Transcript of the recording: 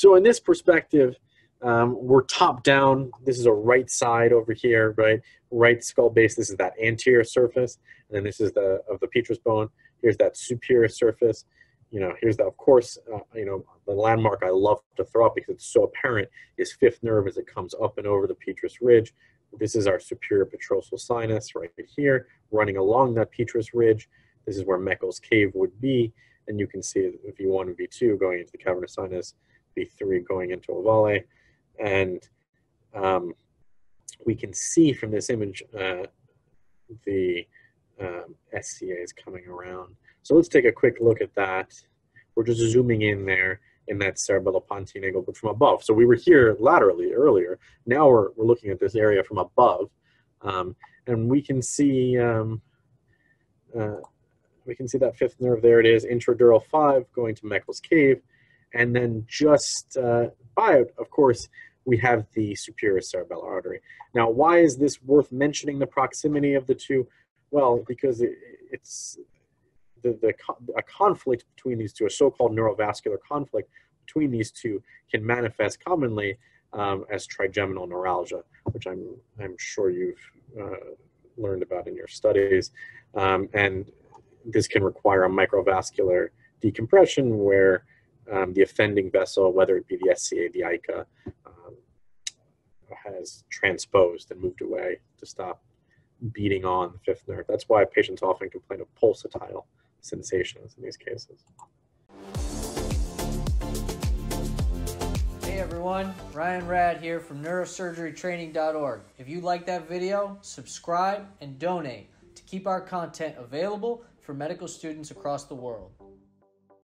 So in this perspective, um, we're top down. This is a right side over here, right? Right skull base. This is that anterior surface, and then this is the of the petrous bone. Here's that superior surface. You know, here's the of course, uh, you know, the landmark I love to throw up because it's so apparent is fifth nerve as it comes up and over the petrous ridge. This is our superior petrosal sinus right here, running along that petrous ridge. This is where Meckel's cave would be, and you can see V1 and V2 going into the cavernous sinus, V3 going into a ovale and um, we can see from this image uh, the um, SCA is coming around. So let's take a quick look at that. We're just zooming in there in that cerebellopontine angle, but from above. So we were here laterally earlier. Now we're, we're looking at this area from above. Um, and we can see um, uh, we can see that fifth nerve there it is intradural 5 going to Meckel's cave and then just uh, by it of course we have the superior cerebellar artery. Now, why is this worth mentioning the proximity of the two? Well, because it, it's the, the, a conflict between these two, a so-called neurovascular conflict between these two can manifest commonly um, as trigeminal neuralgia, which I'm, I'm sure you've uh, learned about in your studies. Um, and this can require a microvascular decompression where um, the offending vessel, whether it be the SCA, the ICA, has transposed and moved away to stop beating on the fifth nerve. That's why patients often complain of pulsatile sensations in these cases. Hey everyone, Ryan Rad here from neurosurgerytraining.org. If you like that video, subscribe and donate to keep our content available for medical students across the world.